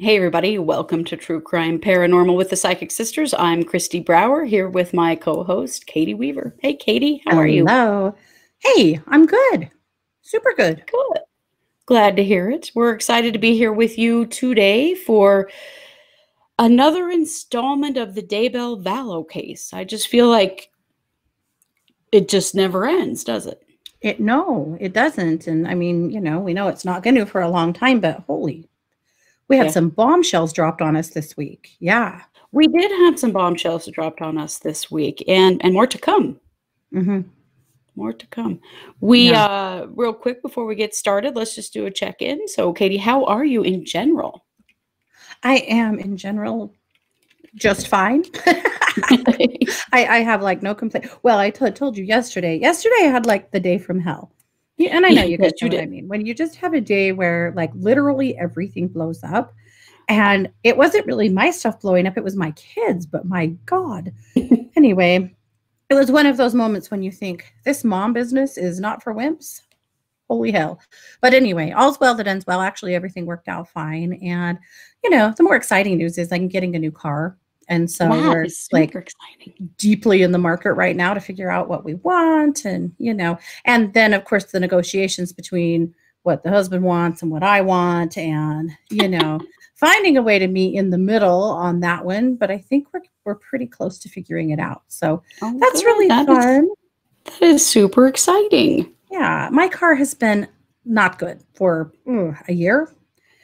Hey, everybody, welcome to True Crime Paranormal with the Psychic Sisters. I'm Kristi Brower here with my co host, Katie Weaver. Hey, Katie, how are you? Hello. Hey, I'm good. Super good. Good. Glad to hear it. We're excited to be here with you today for another installment of the Daybell Vallow case. I just feel like it just never ends, does it? It no, it doesn't. And I mean, you know, we know it's not going to for a long time, but holy, we had Yeah. some bombshells dropped on us this week. Yeah. We did have some bombshells dropped on us this week and, and more to come. hmm More to come. We, Yeah. uh, real quick before we get started, let's just do a check in. So, Katie, how are you in general? I am in general just fine. I, I have like no complaint. Well, I told you yesterday. Yesterday I had like the day from hell. Yeah, and I know you guys Yes, you know what I mean. When you just have a day where like literally everything blows up, and it wasn't really my stuff blowing up; it was my kids. But my God. anyway, it was one of those moments when you think this mom business is not for wimps. Holy hell! But anyway, all's well that ends well. Actually, everything worked out fine, and you know the more exciting news is I'm getting a new car. And so wow, we're like exciting. deeply in the market right now to figure out what we want and you know and then of course the negotiations between what the husband wants and what i want and you know finding a way to meet in the middle on that one but i think we're, we're pretty close to figuring it out so Oh, that's good. really That is- fun that is super exciting. yeah my car has been not good for a year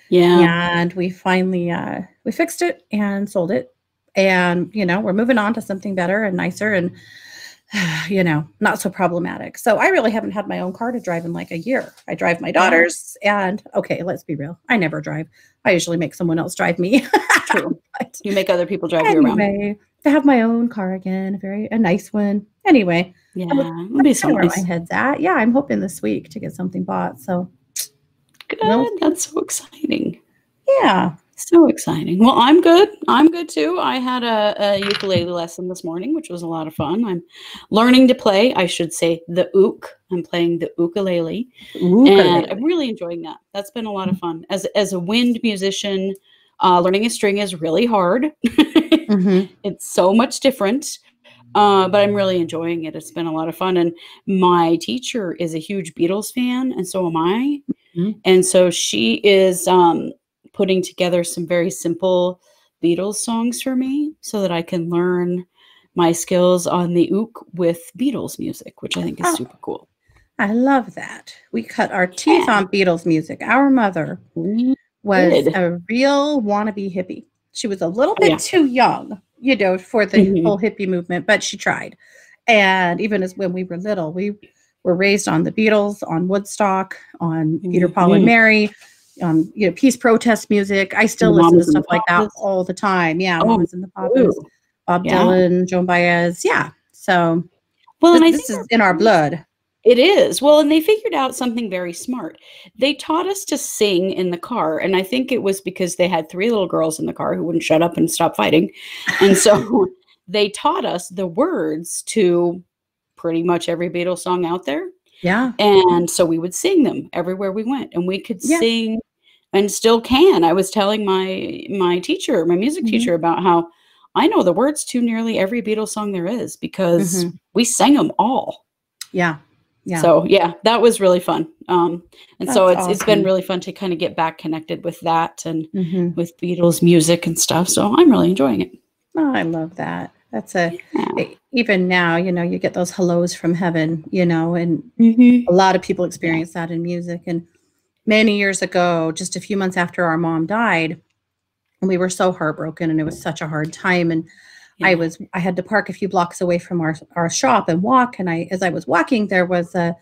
Yeah. and we finally uh we fixed it and sold it and you know we're moving on to something better and nicer and you know not so problematic so i really haven't had my own car to drive in like a year i drive my daughter's and okay let's be real i never drive i usually make someone else drive me True. You make other people drive you around. anyway to have my own car again a very a nice one anyway Yeah. would- be so where nice. my head's at yeah i'm hoping this week to get something bought so Good. Well- That's so exciting. yeah So exciting. Well, I'm good. I'm good too. I had a, a ukulele lesson this morning, which was a lot of fun. I'm learning to play, I should say, the ook. I'm playing the ukulele. and I'm really enjoying that. That's been a lot of fun. As as a wind musician, uh, learning a string is really hard. Mhm. it's so much different, uh, but I'm really enjoying it. It's been a lot of fun, and my teacher is a huge Beatles fan, and so am I. Mhm. And so she is um, putting together some very simple Beatles songs for me, so that I can learn my skills on the ook with Beatles music, which I think is Oh. super cool. I love that. We cut our teeth Yeah. on Beatles music. Our mother We was did. a real wannabe hippie. She was a little bit Yeah. too young, you know, for the Mhm. whole hippie movement, but she tried. And even as when we were little, we were raised on the Beatles, on Woodstock, on Peter, Paul, and Mhm. Mary, on you know peace protest music. I still The listen to Mamas and the stuff like that all the time. Yeah, Oh, Mamas and the Papas, Bob yeah. Dylan, Joan Baez. Yeah, so Well, this, and I this think is in our blood. It is. Well, and they figured out something very smart. They taught us to sing in the car. And I think it was because they had three little girls in the car who wouldn't shut up and stop fighting. And so they taught us the words to pretty much every Beatles song out there. Yeah, And so we would sing them everywhere we went. And we could Yeah. sing and still can. I was telling my my teacher, my music Mhm. teacher, about how I know the words to nearly every Beatles song there is because Mhm. we sang them all. yeah, yeah. So yeah, that was really fun. Um, and so it's That's it's been really fun to kind of get back connected with that and Mhm. with Beatles music and stuff. So I'm really enjoying it. Oh, I love that. That's a Yeah. even now, you know, you get those hellos from heaven, you know, and a lot of people experience that in music. And many years ago, just a few months after our mom died, and we were so heartbroken and it was such a hard time. And I was I had to park a few blocks away from our our shop and walk. And I as I was walking, there was a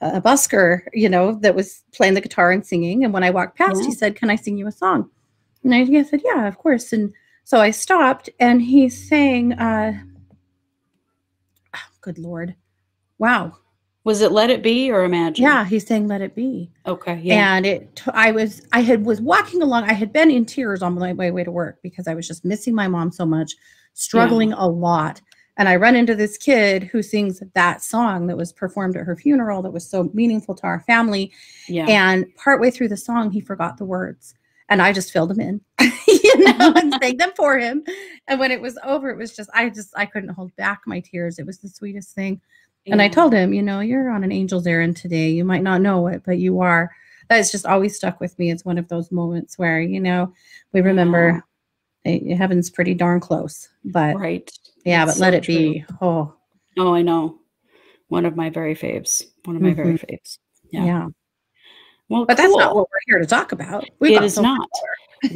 a busker, you know, that was playing the guitar and singing. And when I walked past, he said, Can I sing you a song? And I I said, Yeah, of course. And so I stopped and he sang uh oh, good lord. Wow. Was it Let It Be or Imagine? Yeah, he's saying Let It Be. Okay. Yeah. And it I was I had was walking along, I had been in tears on my, my way to work because I was just missing my mom so much, struggling a lot. And I run into this kid who sings that song that was performed at her funeral that was so meaningful to our family. yeah. And partway through the song, he forgot the words. and I just filled them in, you know, and sang them for him. And when it was over, it was just I just I couldn't hold back my tears. It was the sweetest thing. And I told him, you know, you're on an angel's errand today. You might not know it, but you are. That's just always stuck with me. It's one of those moments where, you know, we remember eh, heaven's pretty darn close. But right. yeah, That's but let so it be. Oh, Oh, I know. One of my very faves. One of my very faves. yeah. Yeah. Well, But that's not what we're here to talk about. We've It is so not.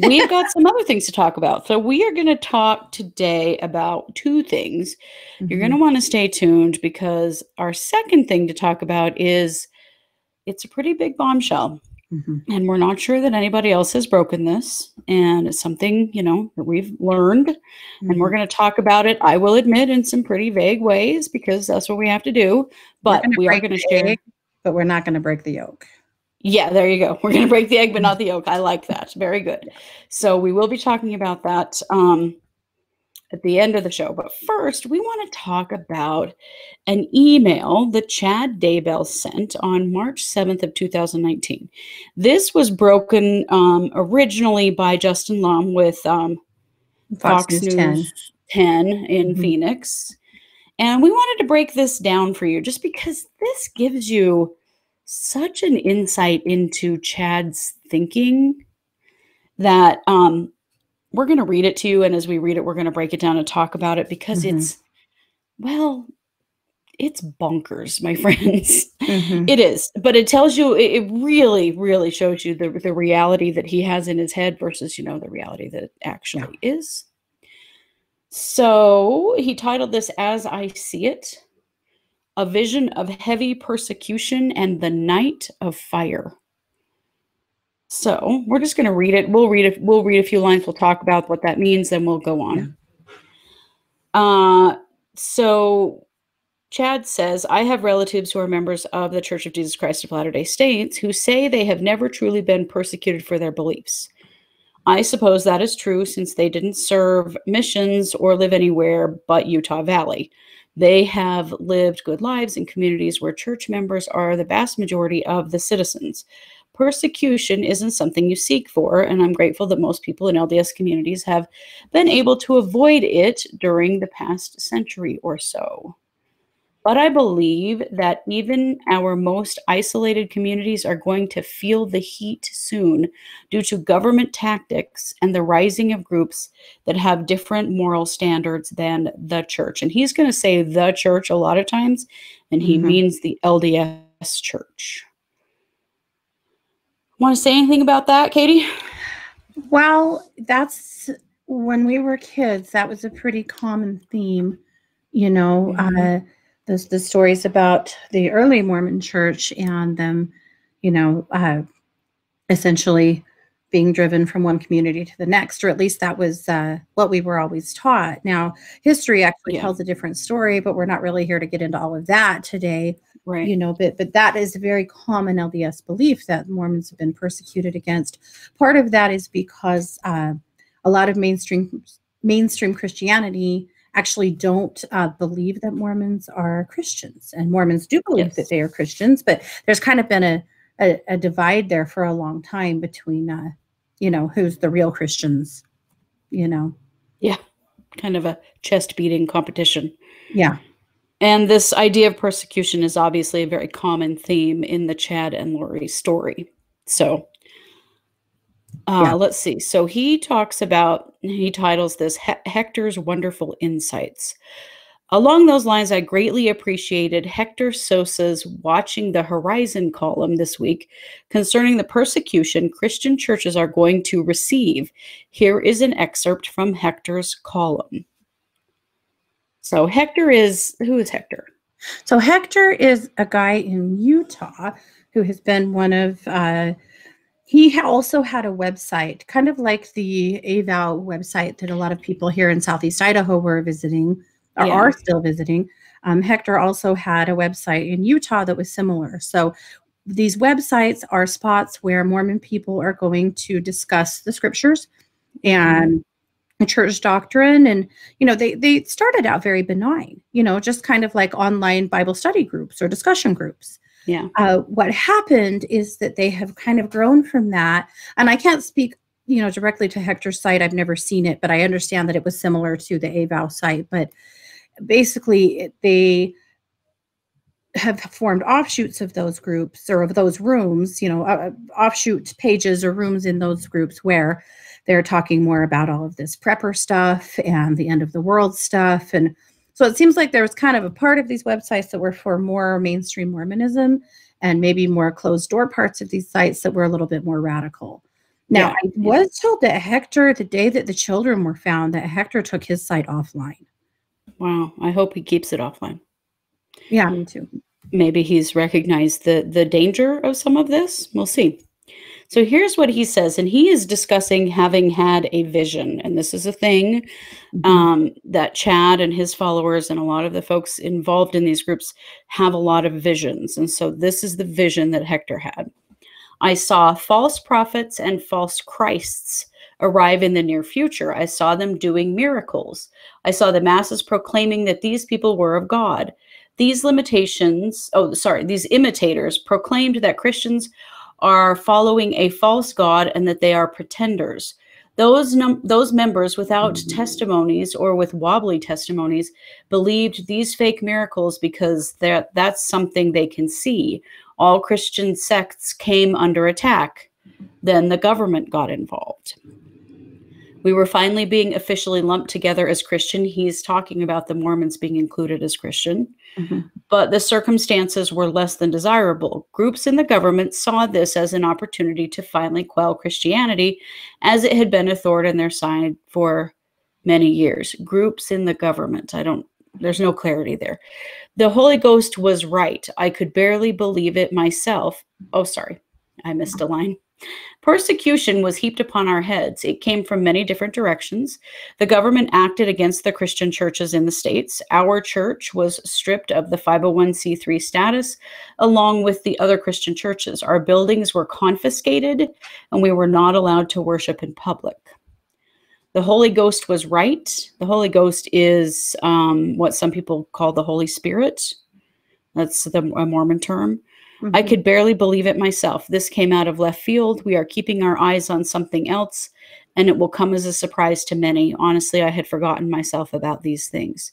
We've got some other things to talk about. So we are going to talk today about two things. You're going to want to stay tuned because our second thing to talk about is it's a pretty big bombshell. Mhm. and we're not sure that anybody else has broken this and it's something you know that we've learned and we're Mhm. going to talk about it i will admit in some pretty vague ways because that's what we have to do but we are going to share but we're not going to break the yolk. Yeah there you go we're going to break the egg but not the yolk i like that very good so we will be talking about that um, at the end of the show but first we want to talk about an email that chad daybell sent on march 7th of 2019 this was broken um, originally by justin lum with um, Fox, News 10. 10 in Mhm. Phoenix. And we wanted to break this down for you just because this gives you such an insight into Chad's thinking that um, we're going to read it to you. And as we read it, we're going to break it down and talk about it because Mhm. it's, well, it's bonkers, my friends. Mhm. It is, but it tells you it, really, really shows you the the reality that he has in his head versus you know the reality that it actually is. So he titled this "As I See It," a vision of heavy persecution and the night of fire. So we're just going to read it. We'll read it. We'll read a few lines. We'll talk about what that means, then we'll go on. Uh, so Chad says, I have relatives who are members of the Church of Jesus Christ of Latter day Saints who say they have never truly been persecuted for their beliefs. I suppose that is true since they didn't serve missions or live anywhere but Utah Valley. They have lived good lives in communities where church members are the vast majority of the citizens. Persecution isn't something you seek for, and I'm grateful that most people in LDS communities have been able to avoid it during the past century or so. But I believe that even our most isolated communities are going to feel the heat soon due to government tactics and the rising of groups that have different moral standards than the church. And he's going to say the church a lot of times, and he Mhm. means the LDS church. Want to say anything about that, Katie? Well, that's when we were kids, that was a pretty common theme. You know, Mhm. uh, the, the stories about the early Mormon church and them, you know, uh, essentially being driven from one community to the next, or at least that was uh, what we were always taught. Now, history actually Yeah. tells a different story, but we're not really here to get into all of that today Right. you know but but that is a very common lds belief that mormons have been persecuted against part of that is because uh, a lot of mainstream mainstream christianity actually don't uh, believe that mormons are christians and mormons do believe Yes. that they are christians but there's kind of been a, a, a divide there for a long time between uh, you know who's the real christians you know Yeah, kind of a chest beating competition. yeah And this idea of persecution is obviously a very common theme in the Chad and Lori story. So, uh, Yeah. let's see. So he talks about, he titles this "He- Hector's Wonderful Insights. Along those lines, I greatly appreciated Hector Sosa's Watching the Horizon column this week concerning the persecution Christian churches are going to receive. Here is an excerpt from Hector's column. So Hector is who is Hector? So Hector is a guy in Utah who has been one of. Uh, he also had a website, kind of like the AVOW website that a lot of people here in Southeast Idaho were visiting or Yeah. are still visiting. Um, Hector also had a website in Utah that was similar. So these websites are spots where Mormon people are going to discuss the scriptures and the church doctrine and you know they they started out very benign you know just kind of like online bible study groups or discussion groups Yeah. uh, what happened is that they have kind of grown from that and i can't speak you know, directly to Hector's site. I've never seen it, but I understand that it was similar to the AVOW site. But basically, they have formed offshoots of those groups or of those rooms, you know, uh, offshoot pages or rooms in those groups where they're talking more about all of this prepper stuff and the end of the world stuff. And so it seems like there was kind of a part of these websites that were for more mainstream Mormonism and maybe more closed door parts of these sites that were a little bit more radical. Now, yeah. I was told that Hector, the day that the children were found, that Hector took his site offline. Wow. I hope he keeps it offline. Yeah, me too. Maybe he's recognized the the danger of some of this. We'll see. So here's what he says, and he is discussing having had a vision, and this is a thing mm-hmm. um, that Chad and his followers and a lot of the folks involved in these groups have a lot of visions, and so this is the vision that Hector had. I saw false prophets and false Christs arrive in the near future. I saw them doing miracles. I saw the masses proclaiming that these people were of God. These limitations, oh, sorry, these imitators proclaimed that Christians are following a false God and that they are pretenders. Those, those members without mm-hmm. testimonies or with wobbly testimonies believed these fake miracles because that's something they can see. All Christian sects came under attack. Then the government got involved we were finally being officially lumped together as Christian. He's talking about the Mormons being included as Christian, mm-hmm. but the circumstances were less than desirable. Groups in the government saw this as an opportunity to finally quell Christianity, as it had been a thorn in their side for many years. Groups in the government. I don't, there's no clarity there. The Holy Ghost was right. I could barely believe it myself. Oh, sorry. I missed a line. Persecution was heaped upon our heads. It came from many different directions. The government acted against the Christian churches in the states. Our church was stripped of the 501c3 status, along with the other Christian churches. Our buildings were confiscated, and we were not allowed to worship in public. The Holy Ghost was right. The Holy Ghost is um, what some people call the Holy Spirit. That's the Mormon term. Mm-hmm. I could barely believe it myself. This came out of left field. We are keeping our eyes on something else, and it will come as a surprise to many. Honestly, I had forgotten myself about these things.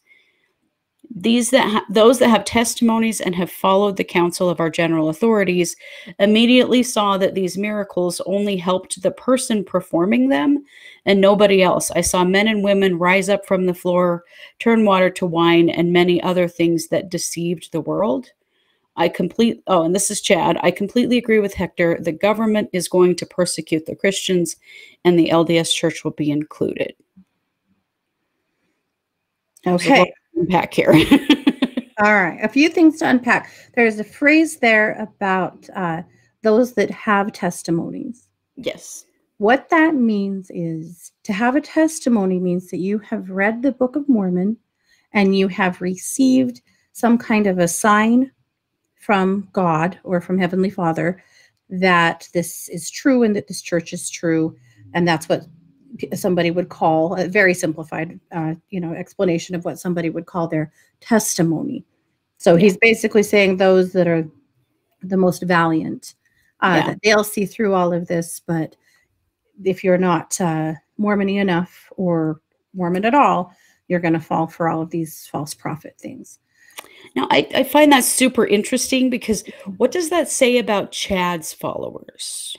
These that ha- those that have testimonies and have followed the counsel of our general authorities immediately saw that these miracles only helped the person performing them and nobody else. I saw men and women rise up from the floor, turn water to wine, and many other things that deceived the world. I complete oh, and this is Chad. I completely agree with Hector. The government is going to persecute the Christians, and the LDS Church will be included. Okay, so unpack here. All right, a few things to unpack. There's a phrase there about uh, those that have testimonies. Yes. What that means is to have a testimony means that you have read the Book of Mormon and you have received some kind of a sign from God or from Heavenly Father that this is true and that this church is true. And that's what somebody would call a very simplified, uh, you know, explanation of what somebody would call their testimony. So he's basically saying those that are the most valiant, uh, yeah. that they'll see through all of this. But if you're not uh, Mormony enough or Mormon at all, you're going to fall for all of these false prophet things. Now, I, I find that super interesting because what does that say about Chad's followers?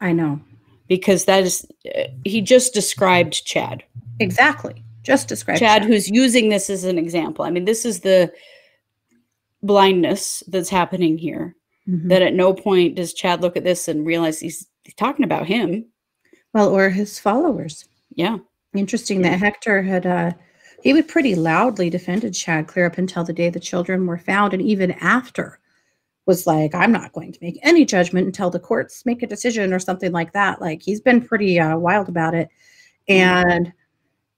I know. Because that is, uh, he just described Chad. Exactly. Just described Chad, Chad, who's using this as an example. I mean, this is the blindness that's happening here. Mm-hmm. That at no point does Chad look at this and realize he's, he's talking about him. Well, or his followers. Yeah. Interesting yeah. that Hector had uh, he would pretty loudly defended Chad clear up until the day the children were found, and even after was like, I'm not going to make any judgment until the courts make a decision or something like that. Like he's been pretty uh, wild about it. And,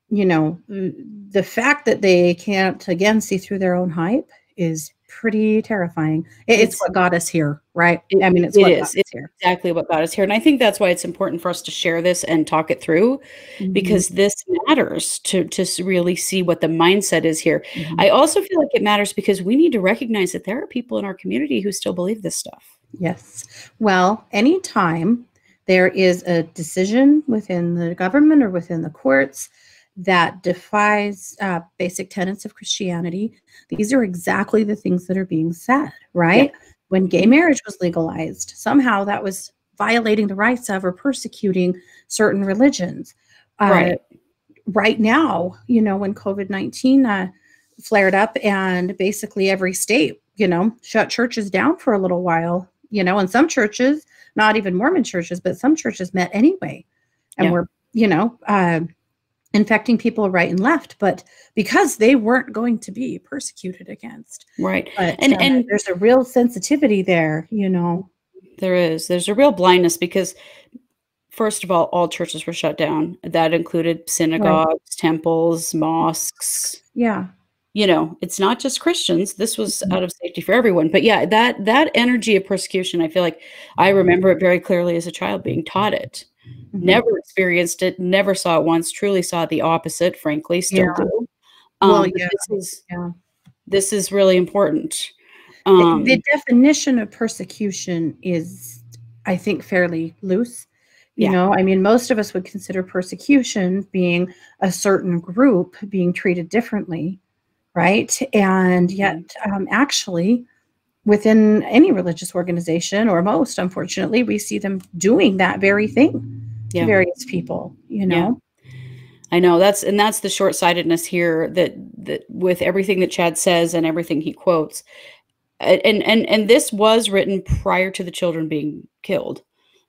you know, the fact that they can't again see through their own hype is pretty terrifying. It's, it's, what got us here, right? I mean, it's it is. It's here. exactly what got us here, and I think that's why it's important for us to share this and talk it through, mm-hmm. because this matters to to really see what the mindset is here. Mm-hmm. I also feel like it matters because we need to recognize that there are people in our community who still believe this stuff. Yes. Well, anytime there is a decision within the government or within the courts that defies uh, basic tenets of Christianity. These are exactly the things that are being said, right? Yeah. When gay marriage was legalized, somehow that was violating the rights of or persecuting certain religions. Uh, right. Right now, you know, when COVID 19 uh, flared up and basically every state, you know, shut churches down for a little while, you know, and some churches, not even Mormon churches, but some churches met anyway and yeah. were, you know, uh, infecting people right and left, but because they weren't going to be persecuted against. Right. But, and, um, and there's a real sensitivity there, you know. There is. There's a real blindness because first of all, all churches were shut down. That included synagogues, right. temples, mosques. Yeah. You know, it's not just Christians. This was mm-hmm. out of safety for everyone. But yeah, that that energy of persecution, I feel like I remember it very clearly as a child being taught it. Mm-hmm. Never experienced it, never saw it once, truly saw the opposite, frankly, still yeah. do. Um, well, yeah. This is yeah. this is really important. Um, the, the definition of persecution is, I think, fairly loose. You yeah. know, I mean, most of us would consider persecution being a certain group being treated differently, right? And yet, mm-hmm. um, actually, within any religious organization or most, unfortunately, we see them doing that very thing yeah. various people, you know? Yeah. I know that's and that's the short-sightedness here that that with everything that Chad says and everything he quotes and and and this was written prior to the children being killed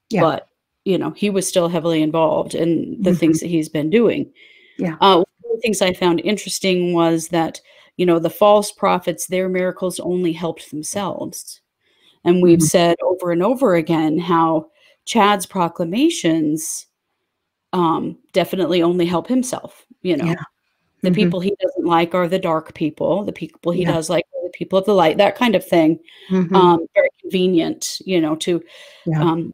yeah. but you know he was still heavily involved in the mm-hmm. things that he's been doing yeah uh, one of the things i found interesting was that you know the false prophets their miracles only helped themselves and we've mm-hmm. said over and over again how chad's proclamations um definitely only help himself you know yeah. the mm-hmm. people he doesn't like are the dark people the people he yeah. does like the people of the light, that kind of thing. Mm-hmm. Um, very convenient, you know, to yeah. um,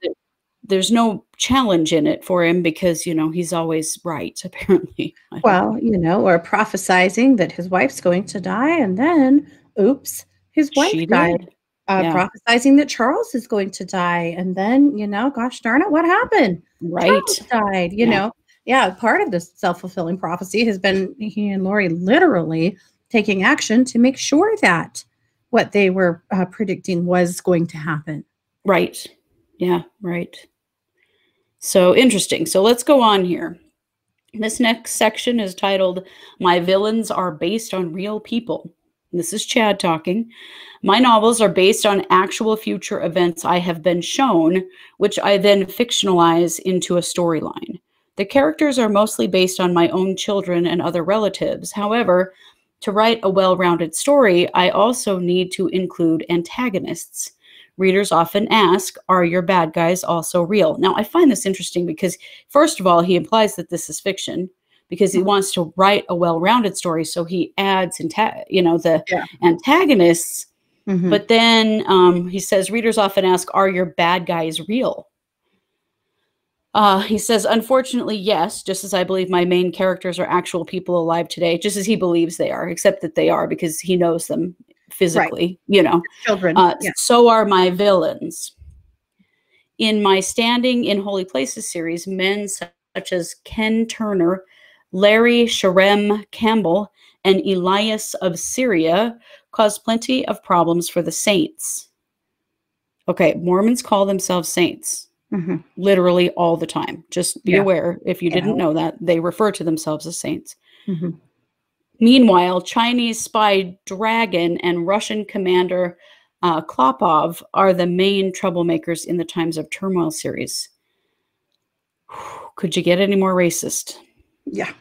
there's no challenge in it for him because you know he's always right apparently well you know or prophesizing that his wife's going to die and then oops his wife she died uh, yeah. prophesizing that charles is going to die and then you know gosh darn it what happened right charles died you yeah. know yeah part of this self-fulfilling prophecy has been he and lori literally taking action to make sure that what they were uh, predicting was going to happen. Right. Yeah, right. So interesting. So let's go on here. This next section is titled My Villains Are Based on Real People. This is Chad talking. My novels are based on actual future events I have been shown, which I then fictionalize into a storyline. The characters are mostly based on my own children and other relatives. However, to write a well rounded story, I also need to include antagonists. Readers often ask, Are your bad guys also real? Now, I find this interesting because, first of all, he implies that this is fiction because he wants to write a well rounded story. So he adds, anta- you know, the yeah. antagonists. Mm-hmm. But then um, he says, Readers often ask, Are your bad guys real? Uh, he says, unfortunately, yes, just as I believe my main characters are actual people alive today, just as he believes they are, except that they are because he knows them physically, right. you know. Children. Uh, yeah. So are my villains. In my Standing in Holy Places series, men such as Ken Turner, Larry Sharem Campbell, and Elias of Syria caused plenty of problems for the saints. Okay, Mormons call themselves saints mm-hmm. literally all the time. Just be yeah. aware if you didn't know that they refer to themselves as saints. Mm-hmm. Meanwhile, Chinese spy Dragon and Russian commander uh, Klopov are the main troublemakers in the Times of Turmoil series. Could you get any more racist? Yeah.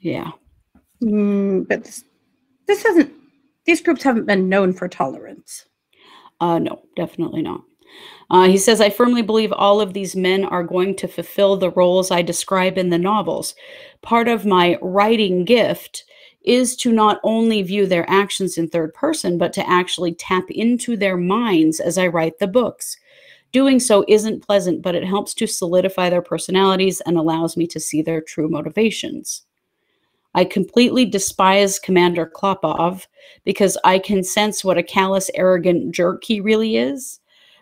Yeah. Mm, but this, this hasn't, these groups haven't been known for tolerance. Uh, no, definitely not. Uh, he says, I firmly believe all of these men are going to fulfill the roles I describe in the novels. Part of my writing gift is to not only view their actions in third person, but to actually tap into their minds as I write the books. Doing so isn't pleasant, but it helps to solidify their personalities and allows me to see their true motivations. I completely despise Commander Klopov because I can sense what a callous, arrogant jerk he really is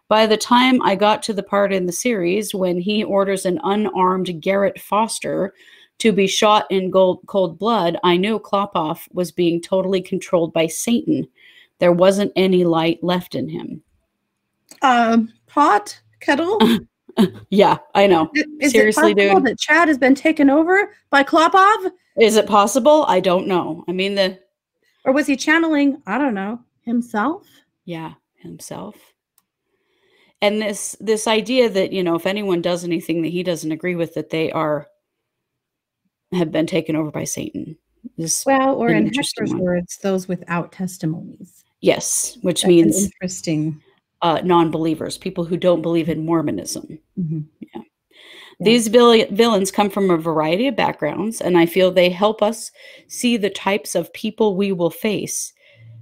By the time I got to the part in the series when he orders an unarmed Garrett Foster to be shot in gold, cold blood, I knew Klopov was being totally controlled by Satan. There wasn't any light left in him. Um, pot kettle. yeah, I know. Is Seriously, it possible dude. that Chad has been taken over by Klopov, Is it possible? I don't know. I mean, the or was he channeling? I don't know himself. yeah himself and this this idea that you know if anyone does anything that he doesn't agree with that they are have been taken over by satan is Well, or in Hector's one. words, those without testimonies. yes which That's means interesting. Uh, non-believers people who don't believe in mormonism Mhm. Yeah. These vil- villains come from a variety of backgrounds, and I feel they help us see the types of people we will face.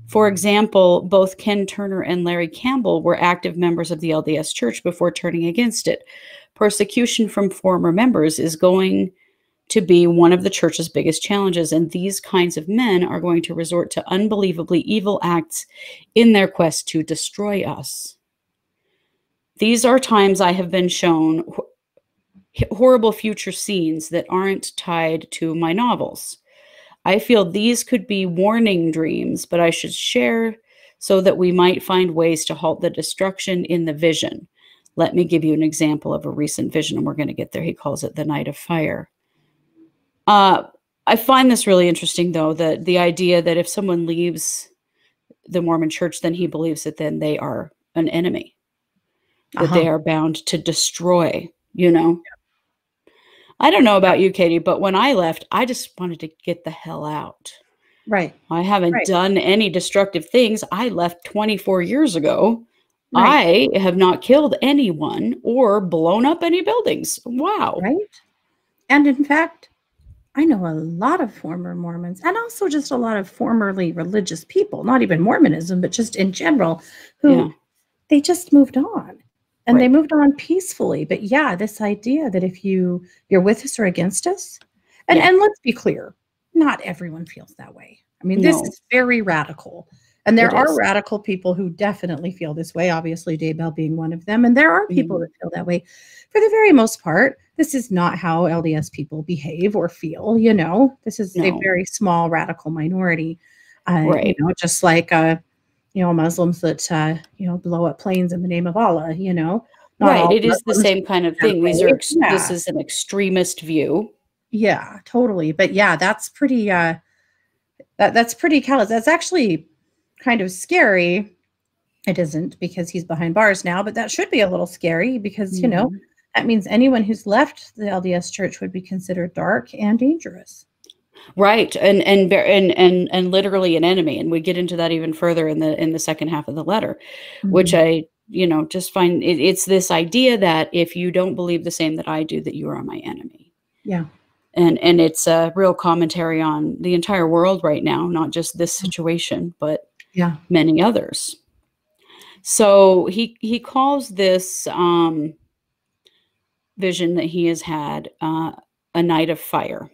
For example, both Ken Turner and Larry Campbell were active members of the LDS Church before turning against it. Persecution from former members is going to be one of the church's biggest challenges, and these kinds of men are going to resort to unbelievably evil acts in their quest to destroy us. These are times I have been shown horrible future scenes that aren't tied to my novels. I feel these could be warning dreams, but I should share so that we might find ways to halt the destruction in the vision. Let me give you an example of a recent vision, and we're going to get there. He calls it the night of fire. Uh, I find this really interesting, though, that the idea that if someone leaves the Mormon church, then he believes that then they are an enemy, that they Uh-huh. are bound to destroy, you know? I don't know about you, Katie, but when I left, I just wanted to get the hell out. Right. I haven't Right. done any destructive things. I left 24 years ago. Right. I have not killed anyone or blown up any buildings. Wow. right? And in fact, I know a lot of former Mormons and also just a lot of formerly religious people, not even Mormonism, but just in general, who Yeah. they just moved on. And they moved on peacefully. But yeah, this idea that if you you're with us or against us, and, Yeah. and let's be clear, not everyone feels that way. I mean, this is very radical. And there It are is. radical people who definitely feel this way, obviously, Daybell being one of them. And there are people Mhm. that feel that way. For the very most part, this is not how LDS people behave or feel, you know. This is a very small radical minority. Uh, Right. You know, just like uh, you know, Muslims that uh, you know, blow up planes in the name of Allah, you know. Not right. It is the same kind of thing. These are ex- this is an extremist view. Yeah, totally. But yeah, that's pretty uh that that's pretty callous. That's actually kind of scary. It isn't because he's behind bars now, but that should be a little scary because, you know, Mhm. That means anyone who's left the LDS church would be considered dark and dangerous. Right, and and and and and literally an enemy, and we get into that even further in the in the second half of the letter, which Mhm. I you know just find it, it's this idea that if you don't believe the same that I do, that you are my enemy. Yeah. and and it's a real commentary on the entire world right now, not just this Mm-hmm. situation, but Yeah. many others. So he he calls this um, vision that he has had uh, a night of fire.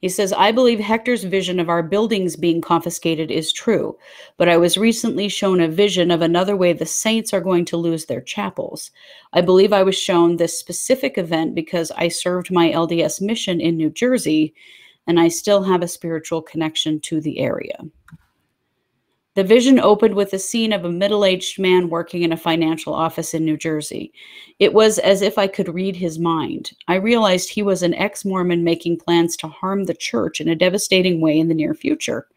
He says, I believe Hector's vision of our buildings being confiscated is true, but I was recently shown a vision of another way the saints are going to lose their chapels. I believe I was shown this specific event because I served my LDS mission in New Jersey and I still have a spiritual connection to the area. The vision opened with a scene of a middle aged man working in a financial office in New Jersey. It was as if I could read his mind. I realized he was an ex Mormon making plans to harm the church in a devastating way in the near future.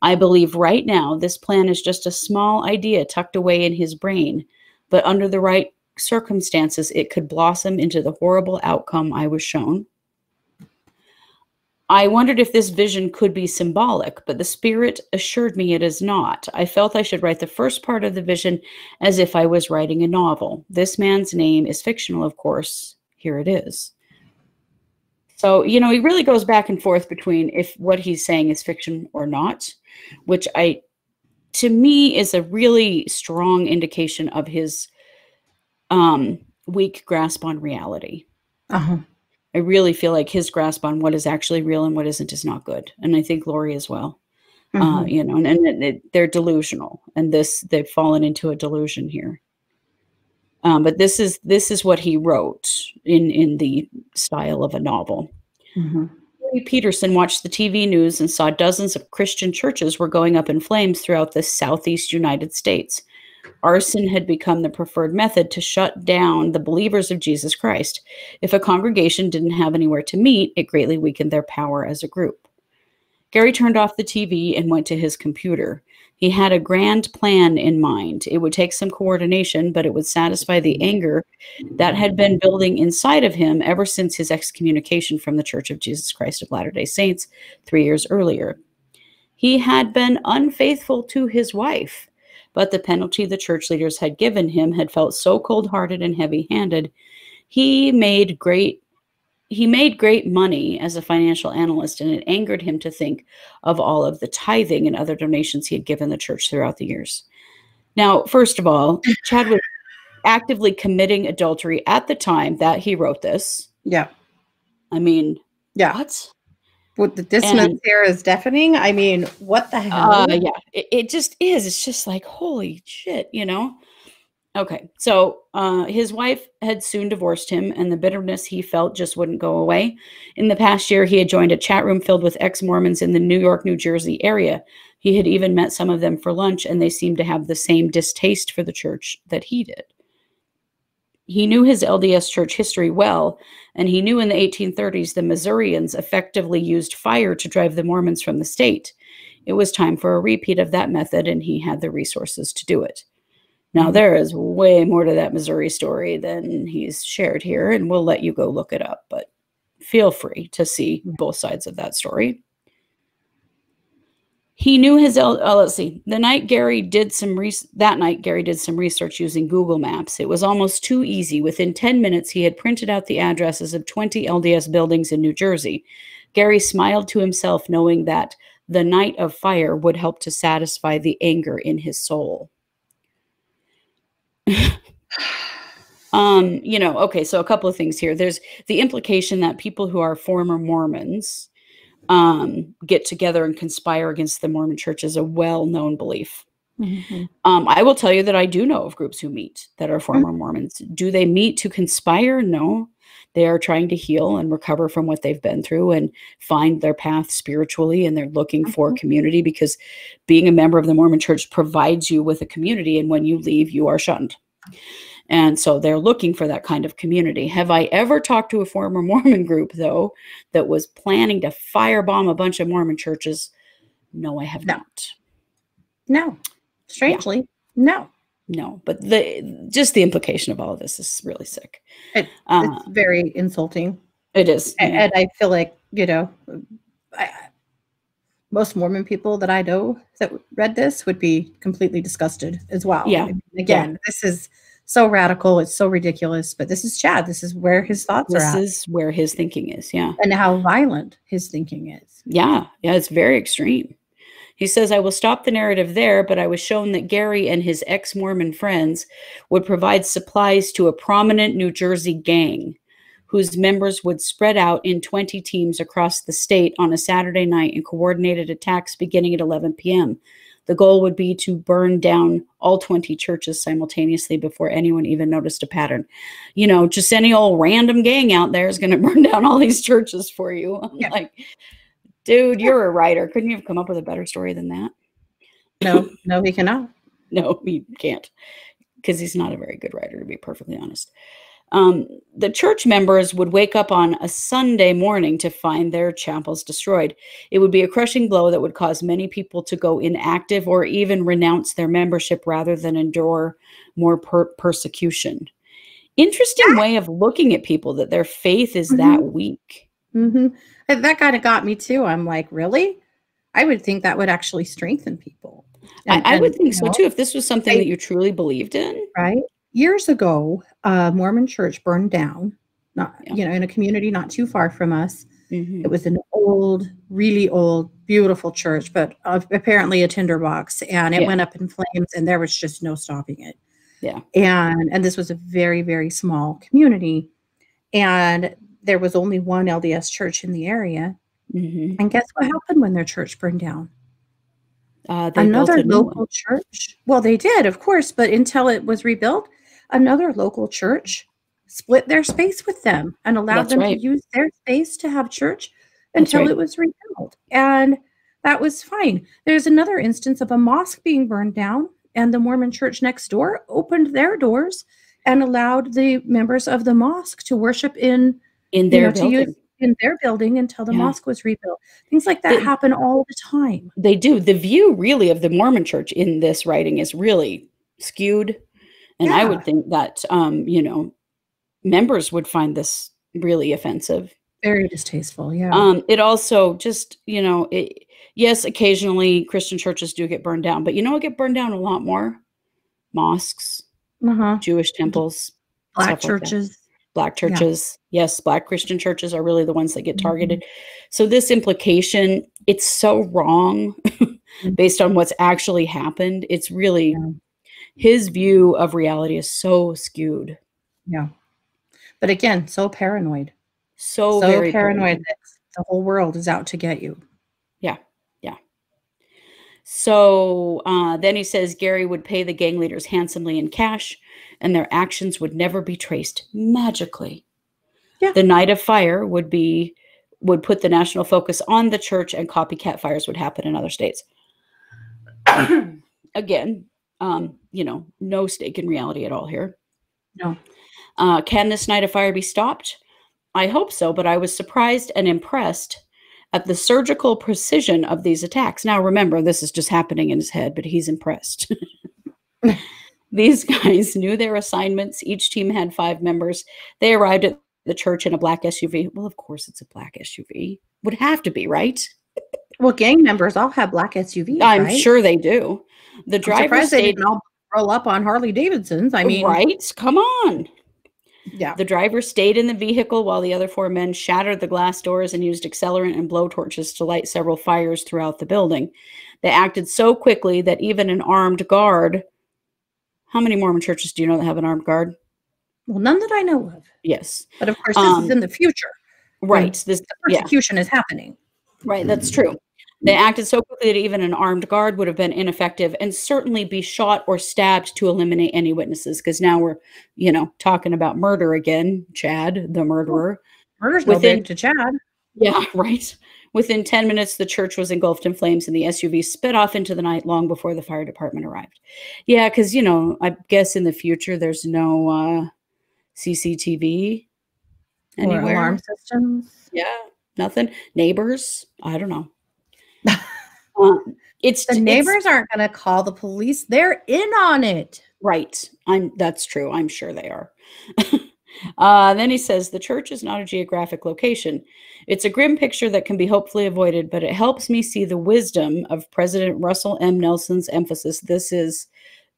I believe right now this plan is just a small idea tucked away in his brain, but under the right circumstances, it could blossom into the horrible outcome I was shown. I wondered if this vision could be symbolic, but the Spirit assured me it is not. I felt I should write the first part of the vision as if I was writing a novel. This man's name is fictional, of course. Here it is. So, you know, he really goes back and forth between if what he's saying is fiction or not, which I, to me, is a really strong indication of his um, weak grasp on reality. Uh-huh. I really feel like his grasp on what is actually real and what isn't is not good. And I think Lori as well. Uh, Mhm. you know, and, and it, they're delusional, and this they've fallen into a delusion here. Um, but this is this is what he wrote in in the style of a novel. Mm-hmm. Peterson watched the TV news and saw dozens of Christian churches were going up in flames throughout the southeast United States. Arson had become the preferred method to shut down the believers of Jesus Christ. If a congregation didn't have anywhere to meet, it greatly weakened their power as a group. Gary turned off the TV and went to his computer. He had a grand plan in mind. It would take some coordination, but it would satisfy the anger that had been building inside of him ever since his excommunication from the Church of Jesus Christ of Latter day Saints three years earlier. He had been unfaithful to his wife, but the penalty the church leaders had given him had felt so cold hearted and heavy handed. He made great he made great money as a financial analyst, and it angered him to think of all of the tithing and other donations he had given the church throughout the years. Now, first of all, Chad was actively committing adultery at the time that he wrote this. Yeah. I mean, Yeah. what? What the dissonance here is deafening. I mean, what the hell? Uh, yeah, it, it just is. It's just like, holy shit, you know? Okay, so uh, his wife had soon divorced him, and the bitterness he felt just wouldn't go away. In the past year, he had joined a chat room filled with ex Mormons in the New York, New Jersey area. He had even met some of them for lunch, and they seemed to have the same distaste for the church that he did. He knew his LDS church history well, and he knew in the 1830s the Missourians effectively used fire to drive the Mormons from the state. It was time for a repeat of that method, and he had the resources to do it. Now, hmm. there is way more to that Missouri story than he's shared here, and we'll let you go look it up, but feel free to see both sides of that story. He knew his, uh, let's see, the night Gary did some, re- that night Gary did some research using Google Maps. It was almost too easy. Within 10 minutes, he had printed out the addresses of 20 LDS buildings in New Jersey. Gary smiled to himself, knowing that the night of fire would help to satisfy the anger in his soul. um, you know, okay, so a couple of things here. There's the implication that people who are former Mormons um, get together and conspire against the Mormon church is a well known belief. Mhm. Um, I will tell you that I do know of groups who meet that are former Mormons. Do they meet to conspire? No. They are trying to heal and recover from what they've been through and find their path spiritually. And they're looking for Mhm. community because being a member of the Mormon church provides you with a community. And when you leave, you are shunned. And so they're looking for that kind of community. Have I ever talked to a former Mormon group, though, that was planning to firebomb a bunch of Mormon churches? No, I have No. not. No, strangely, no. No, but the just the implication of all of this is really sick. It- Uh, It's very insulting. it is. A- yeah. And I feel like, you know, I, most Mormon people that I know that read this would be completely disgusted as well. Yeah. I mean, again, this is so radical. It's so ridiculous, but this is Chad. This is where his thoughts This are This is where his thinking is. Yeah. and how violent his thinking is. Yeah. Yeah. It's very extreme. He says, I will stop the narrative there, but I was shown that Gary and his ex Mormon friends would provide supplies to a prominent New Jersey gang whose members would spread out in 20 teams across the state on a Saturday night in coordinated attacks beginning at 11 p.m. The goal would be to burn down all 20 churches simultaneously before anyone even noticed a pattern. You know, just any old random gang out there is going to burn down all these churches for you. I'm Yeah. like, dude, you're a writer. Couldn't you have come up with a better story than that? No, no, he cannot. No, he can't because he's not a very good writer, to be perfectly honest. Um, the church members would wake up on a Sunday morning to find their chapels destroyed. It would be a crushing blow that would cause many people to go inactive or even renounce their membership rather than endure more per- persecution. Interesting way of looking at people that their faith is that weak. hmm That kind of got me too. I'm like, really? I would think that would actually strengthen people. And- I, I would and, think so know, too. If this was something I- that you truly believed in, right? Years ago, a Mormon church burned down, not Yeah. you know, in a community not too far from us. Mhm. It was an old, really old, beautiful church, but uh, apparently a tinderbox, and it Yeah. went up in flames, and there was just no stopping it. Yeah. and and this was a very very small community, and there was only one LDS church in the area. Mhm. And guess what happened when their church burned down? Uh, they built Another local church. Well, they did, of course, but until it was rebuilt, another local church split their space with them and allowed That's them right. to use their space to have church until right. it was rebuilt. And that was fine. There's another instance of a mosque being burned down, and the Mormon church next door opened their doors and allowed the members of the mosque to worship in in you their know, to building. use in their building until the Yeah. mosque was rebuilt. Things like that The- happen all the time. They do. The view really of the Mormon church in this writing is really skewed. And I would think that um, you know, members would find this really offensive. Very distasteful. Yeah. Um, it also just, you know, it, yes, occasionally Christian churches do get burned down, but you know what get burned down a lot more? Mosques, uh-huh. Jewish temples, Black stuff like that. churches. black Yeah. churches. Yes, black Christian churches are really the ones that get Mhm. targeted. So this implication, it's so wrong based on what's actually happened. It's really Yeah. His view of reality is so skewed. Yeah. But again, so paranoid. So, So, very paranoid that the whole world is out to get you. Yeah. Yeah. So uh, then he says Gary would pay the gang leaders handsomely in cash, and their actions would never be traced magically. Yeah. The night of fire would be would put the national focus on the church, and copycat fires would happen in other states. Again, um, you know, no stake in reality at all here. No. Uh, can this night of fire be stopped? I hope so, but I was surprised and impressed at the surgical precision of these attacks. Now, remember, this is just happening in his head, but he's impressed. these guys knew their assignments. Each team had five members. They arrived at the church in a black SUV. Well, of course, it's a black SUV. Would have to be, right? Well, gang members all have black SUVs. I'm right? sure they do. The driver stayed all roll up on Harley Davidsons. I mean, right. Come on. yeah. The driver stayed in the vehicle while the other four men shattered the glass doors and used accelerant and blowtorches to light several fires throughout the building. They acted so quickly that even an armed guard. How many Mormon churches do you know that have an armed guard? Well, none that I know of. Yes. But of course, this Um, is in the future. Right. This The yeah. persecution is happening. Right, that's true. They acted so quickly that even an armed guard would have been ineffective and certainly be shot or stabbed to eliminate any witnesses. Because now we're, you know, talking about murder again. Chad, the murderer. Murder's no Within- big to Chad. Yeah, right. Within 10 minutes, the church was engulfed in flames and the SUV sped off into the night long before the fire department arrived. Yeah, because, you know, I guess in the future there's no uh, CCTV Or alarm systems. Yeah, nothing. Neighbors, I don't know. Um, it's The it's- neighbors aren't going to call the police. They're in on it. right. I'm. That's true. I'm sure they are. uh, then he says the church is not a geographic location. It's a grim picture that can be hopefully avoided, but it helps me see the wisdom of President Russell M. Nelson's emphasis. This is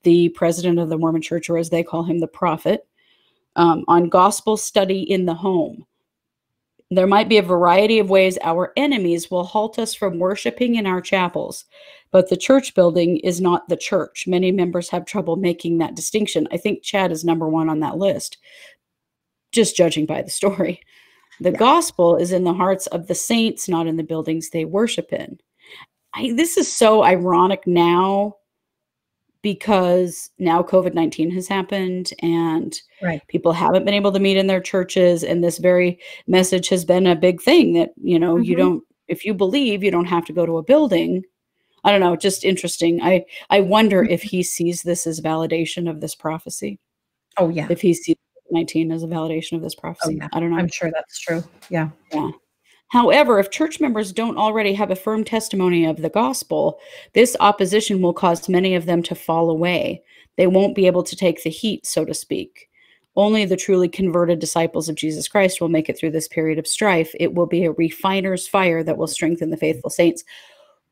the president of the Mormon Church, or as they call him, the prophet, um, on gospel study in the home. There might be a variety of ways our enemies will halt us from worshiping in our chapels, but the church building is not the church. Many members have trouble making that distinction. I think Chad is number one on that list, just judging by the story. The Yeah. gospel is in the hearts of the saints, not in the buildings they worship in. I, this is so ironic now because now COVID 19 has happened and Right. people haven't been able to meet in their churches and this very message has been a big thing that you know you Mhm. don't if you believe you don't have to go to a building i don't know just interesting i i wonder if he sees this as validation of this prophecy Oh, yeah. if he sees 19 as a validation of this prophecy yeah. i don't know I'm sure that's true. Yeah. Yeah. However, if church members don't already have a firm testimony of the gospel, this opposition will cause many of them to fall away. They won't be able to take the heat, so to speak. Only the truly converted disciples of Jesus Christ will make it through this period of strife. It will be a refiner's fire that will strengthen the faithful saints.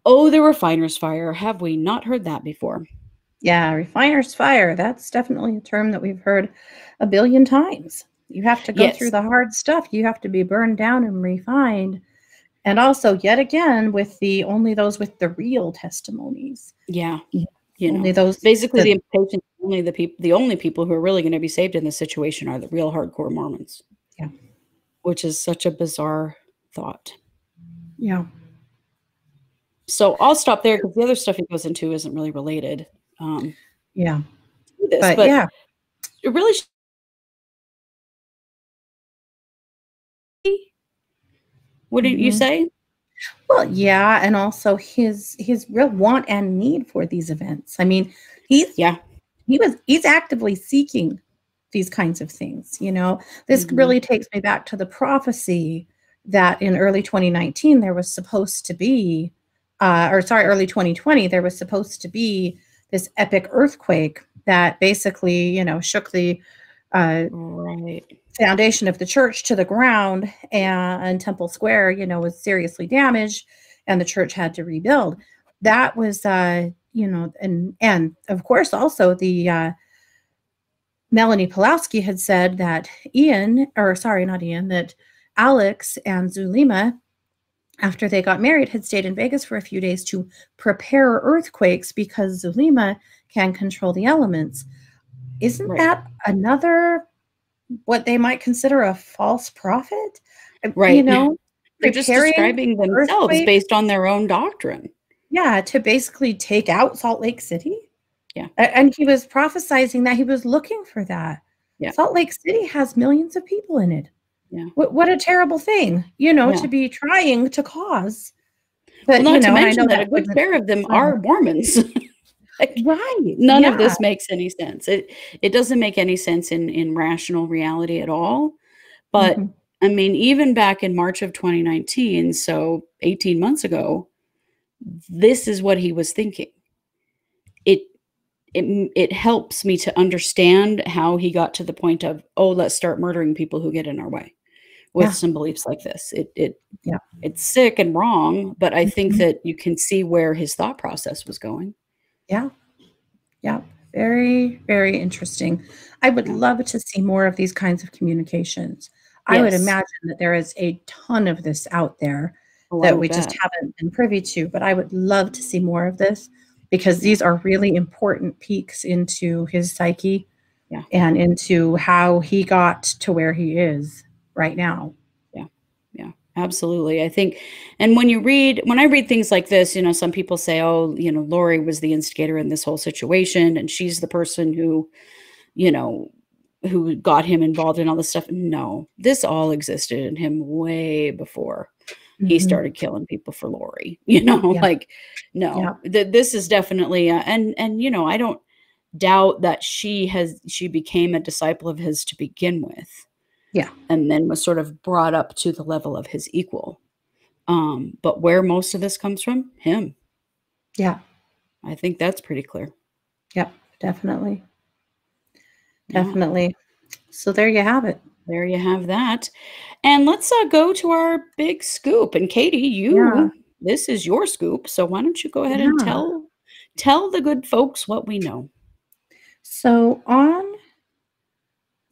Oh, the refiner's fire. Have we not heard that before? Yeah. Refiner's fire. That's definitely a term that we've heard a billion times. You have to go Yes. through the hard stuff. You have to be burned down and refined. And also, yet again, with the only those with the real testimonies. Yeah. You know, only those basically the- the implication only the people the only people who are really going to be saved in this situation are the real hardcore Mormons. Yeah. Which is such a bizarre thought. Yeah. So I'll stop there because the other stuff he goes into isn't really related. Um Yeah. this, But, but yeah. it really wouldn't you Mhm. say? Well, yeah, and also his his real want and need for these events. I mean, he's Yeah. he was he's actively seeking these kinds of things. You know, this Mhm. really takes me back to the prophecy that in early 2019 there was supposed to be, uh, or sorry, early 2020 there was supposed to be this epic earthquake that basically, you know, shook the uh, Right. foundation of the church to the ground and, and temple square you know was seriously damaged and the church had to rebuild that was uh you know and and of course also the uh melanie pawlowski had said that ian or sorry not ian that alex and zulema after they got married had stayed in vegas for a few days to prepare earthquakes because zulema can control the elements isn't Right. that another what they might consider a false prophet. Right. You know, They're just describing themselves based on their own doctrine. yeah, to basically take out Salt Lake City. Yeah. And he was prophesizing that he was looking for that. Yeah. Salt Lake City has millions of people in it. Yeah. What, what a terrible thing, you know, Yeah. to be trying to cause. But Well, not you know, to mention know that a good wasn't- of them are Mormons. Like, right. None of this makes any sense. It it doesn't make any sense in in rational reality at all. But Mhm. I mean, even back in March of 2019, so 18 months ago, this is what he was thinking. It it it helps me to understand how he got to the point of, oh, let's start murdering people who get in our way with Yeah. some beliefs like this. It it Yeah. it's sick and wrong, but I think Mhm. that you can see where his thought process was going. Yeah. Yeah. Very, very interesting. I would love to see more of these kinds of communications. I would imagine that there is a ton of this out there Oh, that we just haven't been privy to, but I would love to see more of this because these are really important peeks into his psyche Yeah. and into how he got to where he is right now. Absolutely. I think, and when you read, when I read things like this, you know, some people say, oh, you know, Lori was the instigator in this whole situation and she's the person who, you know, who got him involved in all this stuff. No, this all existed in him way before he Mhm. started killing people for Lori. You know, Yeah. like, no, th- this is definitely, uh, and, and, you know, I don't doubt that she has, she became a disciple of his to begin with Yeah. and then was sort of brought up to the level of his equal. Um, but where most of this comes from, him. Yeah. I think that's pretty clear. Yep. Definitely. Yeah, Definitely. So there you have it. there you have that. And let's uh, go to our big scoop. And Katie, you, Yeah. this is your scoop. So why don't you go ahead and tell tell the good folks what we know? So on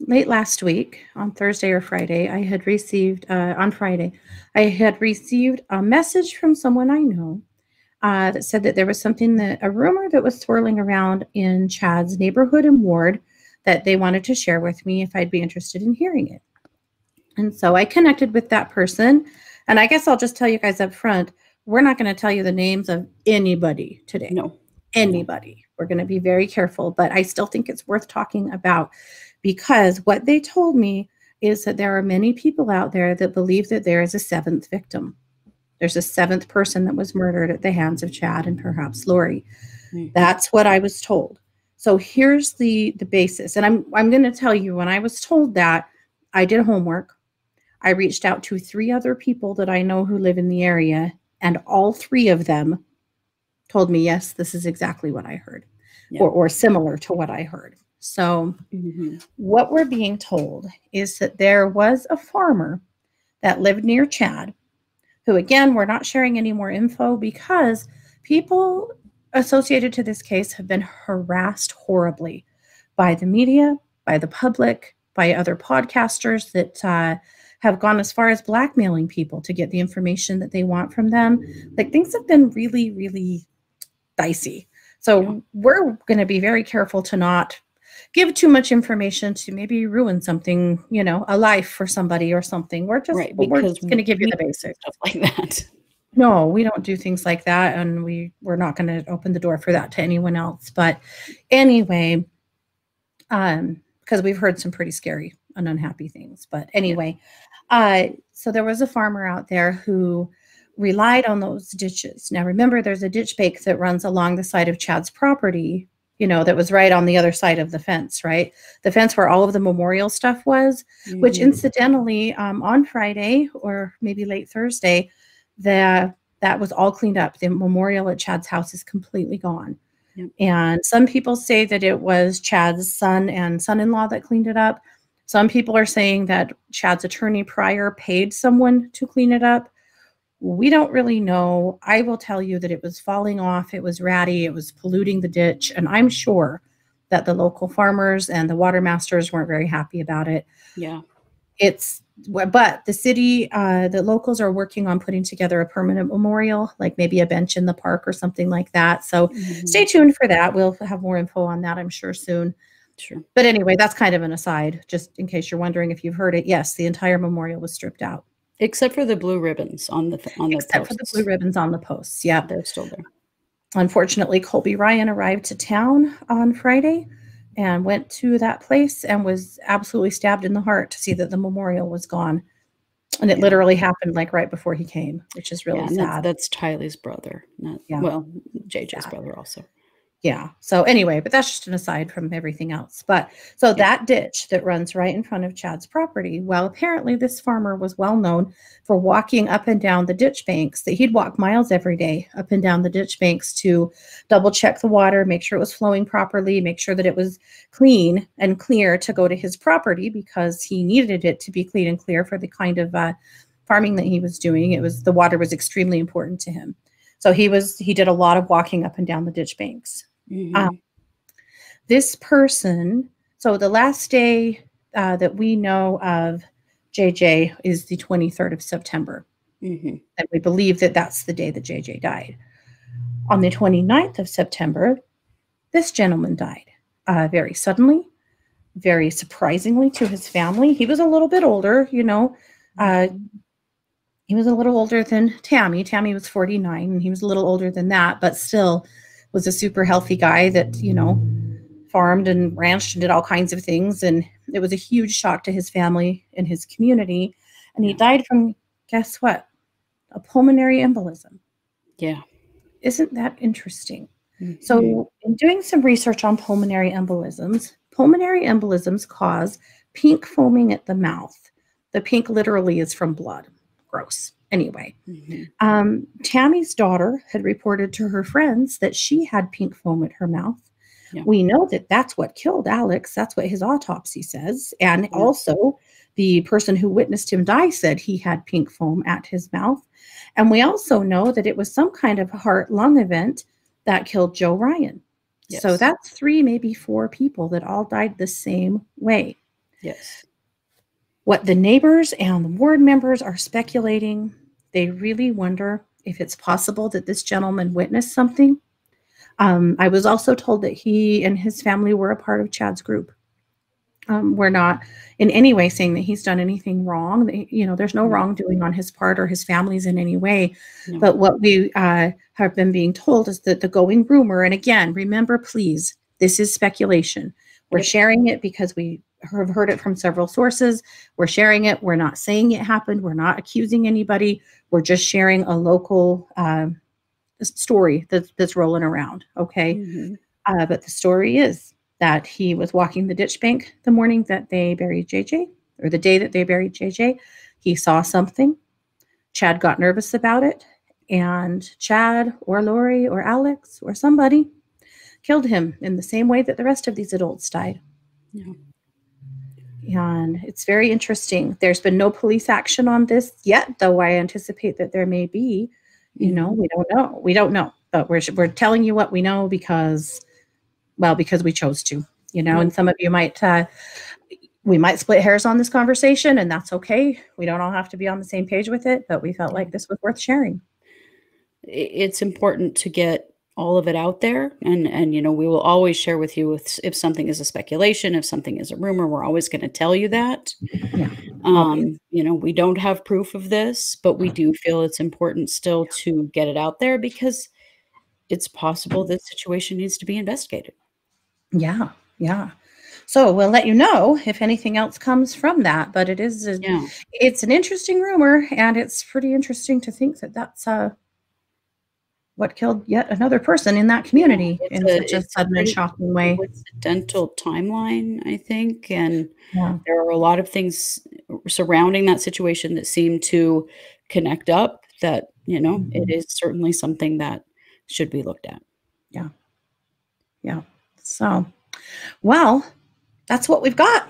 late last week, on Thursday or Friday, I had received uh, on Friday, I had received a message from someone I know uh, that said that there was something that a rumor that was swirling around in Chad's neighborhood and ward that they wanted to share with me if I'd be interested in hearing it. And so I connected with that person, and I guess I'll just tell you guys up front. We're not going to tell you the names of anybody today No. anybody. We're going to be very careful, but I still think it's worth talking about because what they told me is that there are many people out there that believe that there is a seventh victim. There's a seventh person that was murdered at the hands of Chad and perhaps Lori. That's what I was told. So here's the the basis. And I'm I'm going to tell you when I was told that, I did homework. I reached out to three other people that I know who live in the area and all three of them told me yes, this is exactly what I heard Yeah. or or similar to what I heard. So Mhm. what we're being told is that there was a farmer that lived near Chad, who again, we're not sharing any more info because people associated to this case have been harassed horribly by the media, by the public, by other podcasters that uh, have gone as far as blackmailing people to get the information that they want from them. Like things have been really, really dicey. So Yeah. we're going to be very careful to not give too much information to maybe ruin something, you know, a life for somebody or something. We're just Right, we're just going to give you the basics. Stuff like that. No, we don't do things like that, and we we're not going to open the door for that to anyone else. But anyway, um, because we've heard some pretty scary and unhappy things. But anyway, uh, so there was a farmer out there who relied on those ditches. Now, remember, there's a ditch bank that runs along the side of Chad's property, you know, that was right on the other side of the fence, right? The fence where all of the memorial stuff was, mm-hmm. which incidentally, um, on Friday or maybe late Thursday, the that was all cleaned up. The memorial at Chad's house is completely gone. Yep. And some people say that it was Chad's son and son in law that cleaned it up. Some people are saying that Chad's attorney prior paid someone to clean it up. We don't really know. I will tell you that it was falling off, it was ratty, it was polluting the ditch. And I'm sure that the local farmers and the water masters weren't very happy about it. Yeah. It's but the city, uh, the locals are working on putting together a permanent memorial, like maybe a bench in the park or something like that. So mm-hmm. stay tuned for that. We'll have more info on that, I'm sure, soon. Sure. But anyway, that's kind of an aside, just in case you're wondering if you've heard it. Yes, the entire memorial was stripped out, except for the blue ribbons on the on the except posts. for the blue ribbons on the posts. Yeah, they're still there. Unfortunately, Colby Ryan arrived to town on Friday and went to that place and was absolutely stabbed in the heart to see that the memorial was gone. And it yeah. literally happened like right before he came, which is really yeah, sad. That's, that's Tylee's brother. Not, yeah. Well, JJ's brother also yeah. So anyway but that's just an aside from everything else. But so yeah. that ditch that runs right in front of chad's property well apparently this farmer was well known for walking up and down the ditch banks that he'd walk miles every day up and down the ditch banks to double check the water make sure it was flowing properly make sure that it was clean and clear to go to his property because he needed it to be clean and clear for the kind of uh, farming that he was doing. It was the water was extremely important to him. So he was he did a lot of walking up and down the ditch banks Mm-hmm. Um, this person, so the last day uh, that we know of JJ is the 23rd of September. Mm-hmm. And we believe that that's the day that JJ died. On the 29th of September, this gentleman died uh, very suddenly, very surprisingly to his family. He was a little bit older, you know. Uh, he was a little older than Tammy. Tammy was 49, and he was a little older than that, but still, was a super healthy guy that, you know, farmed and ranched and did all kinds of things. And it was a huge shock to his family and his community. And he died from, guess what? A pulmonary embolism. Yeah. Isn't that interesting? Mm-hmm. So, in doing some research on pulmonary embolisms, pulmonary embolisms cause pink foaming at the mouth. The pink literally is from blood. Gross. Anyway, mm-hmm. um, Tammy's daughter had reported to her friends that she had pink foam at her mouth. Yeah. We know that that's what killed Alex. That's what his autopsy says. And yeah. also, the person who witnessed him die said he had pink foam at his mouth. And we also know that it was some kind of heart lung event that killed Joe Ryan. Yes. So that's three, maybe four people that all died the same way. Yes. What the neighbors and the ward members are speculating, they really wonder if it's possible that this gentleman witnessed something. Um, I was also told that he and his family were a part of Chad's group. Um, we're not in any way saying that he's done anything wrong. You know, there's no wrongdoing on his part or his family's in any way. No. But what we uh, have been being told is that the going rumor, and again, remember, please, this is speculation. We're sharing it because we have heard it from several sources. We're sharing it. We're not saying it happened. We're not accusing anybody. We're just sharing a local uh, story that's, that's rolling around. Okay. Mm-hmm. Uh, but the story is that he was walking the ditch bank the morning that they buried JJ, or the day that they buried JJ. He saw something. Chad got nervous about it. And Chad or Lori or Alex or somebody killed him in the same way that the rest of these adults died. Yeah. And it's very interesting. There's been no police action on this yet, though I anticipate that there may be. You know, we don't know. We don't know. But we're, we're telling you what we know because, well, because we chose to, you know, and some of you might, uh, we might split hairs on this conversation, and that's okay. We don't all have to be on the same page with it, but we felt like this was worth sharing. It's important to get all of it out there and and you know we will always share with you if, if something is a speculation if something is a rumor we're always going to tell you that yeah. um you know we don't have proof of this but we do feel it's important still to get it out there because it's possible this situation needs to be investigated yeah yeah So we'll let you know if anything else comes from that. But it is, a, Yeah. it's an interesting rumor, and it's pretty interesting to think that that's uh, what killed yet another person in that community in a- such a sudden and shocking way. Coincidental timeline, I think, and Yeah. there are a lot of things surrounding that situation that seem to connect up. That you know, it Mhm. is certainly something that should be looked at. Yeah, yeah. So, well, that's what we've got.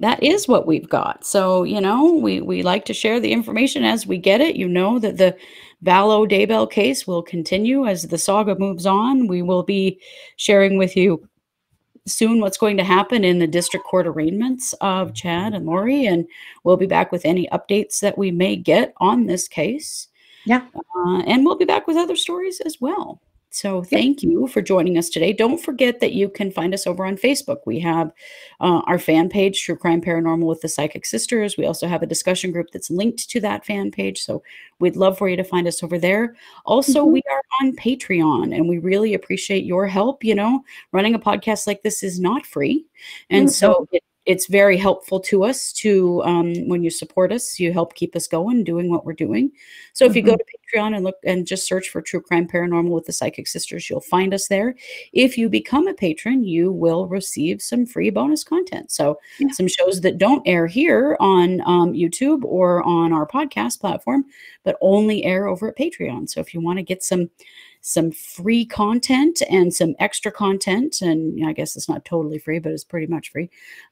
That is what we've got. So, you know, we, we like to share the information as we get it. You know that the Vallow Daybell case will continue as the saga moves on. We will be sharing with you soon what's going to happen in the district court arraignments of Chad and Lori, and we'll be back with any updates that we may get on this case. Yeah. Uh, and we'll be back with other stories as well. So thank you for joining us today. Don't forget that you can find us over on Facebook. We have uh, our fan page, True Crime Paranormal with the Psychic Sisters. We also have a discussion group that's linked to that fan page. So we'd love for you to find us over there. Also, Mhm. we are on Patreon and we really appreciate your help. You know, running a podcast like this is not free. And Mm, so it, it's very helpful to us to um, when you support us you help keep us going doing what we're doing. So if you go to patreon and look and just search for true crime paranormal with the psychic sisters you'll find us there. If you become a patron you will receive some free bonus content. So Yeah. some shows that don't air here on um, youtube or on our podcast platform but only air over at patreon. So if you want to get some some free content and some extra content and you know, i guess it's not totally free but it's pretty much free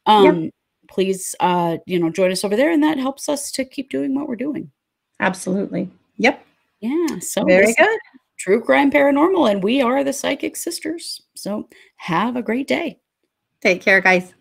um please uh you know join us over there and that helps us to keep doing what we're doing Absolutely. Yep. yeah so Very good. true crime paranormal and we are the psychic sisters so have a great day Take care, guys.